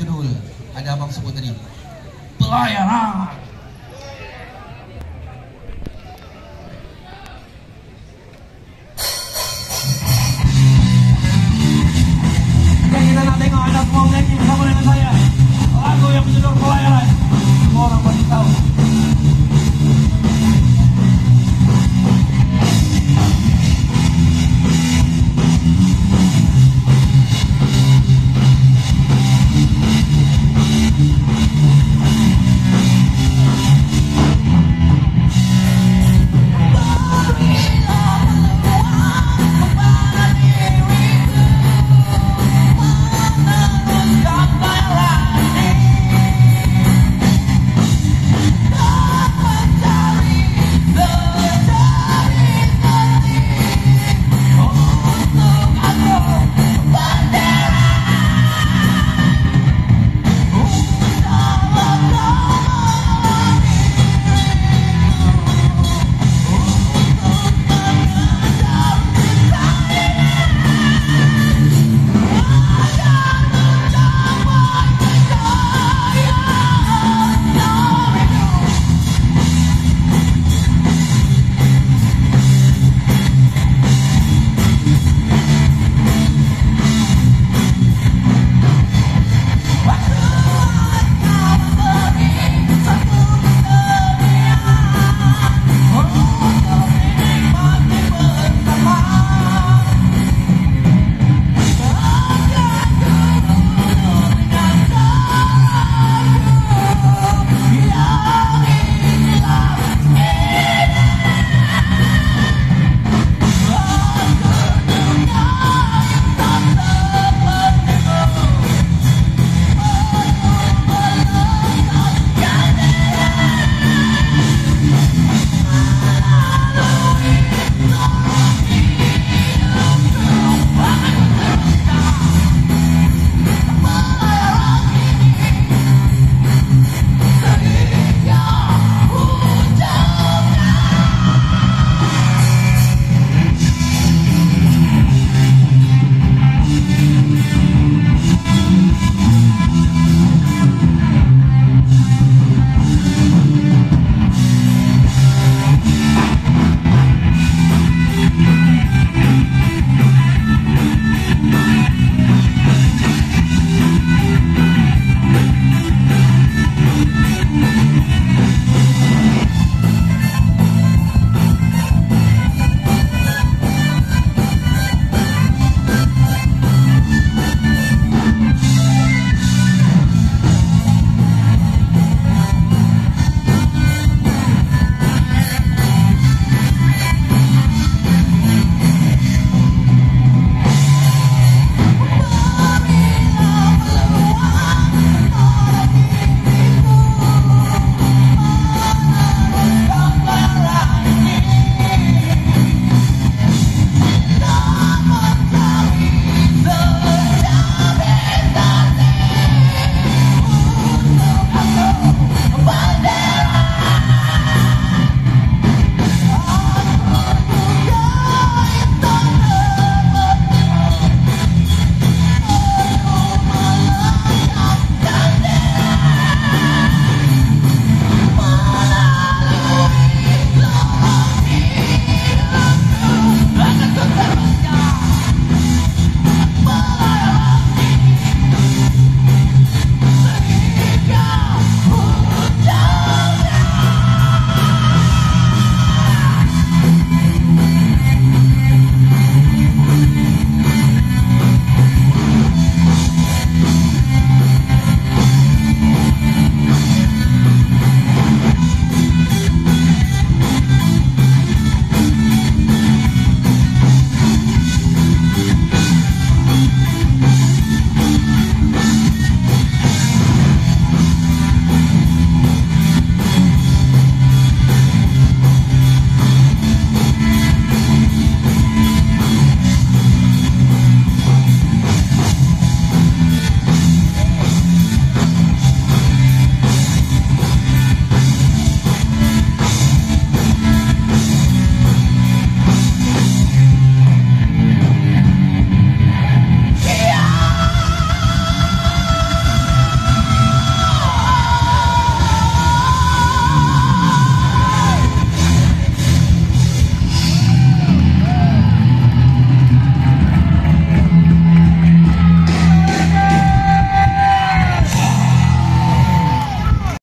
judul. Ada abang sebut tadi. Pelayaran.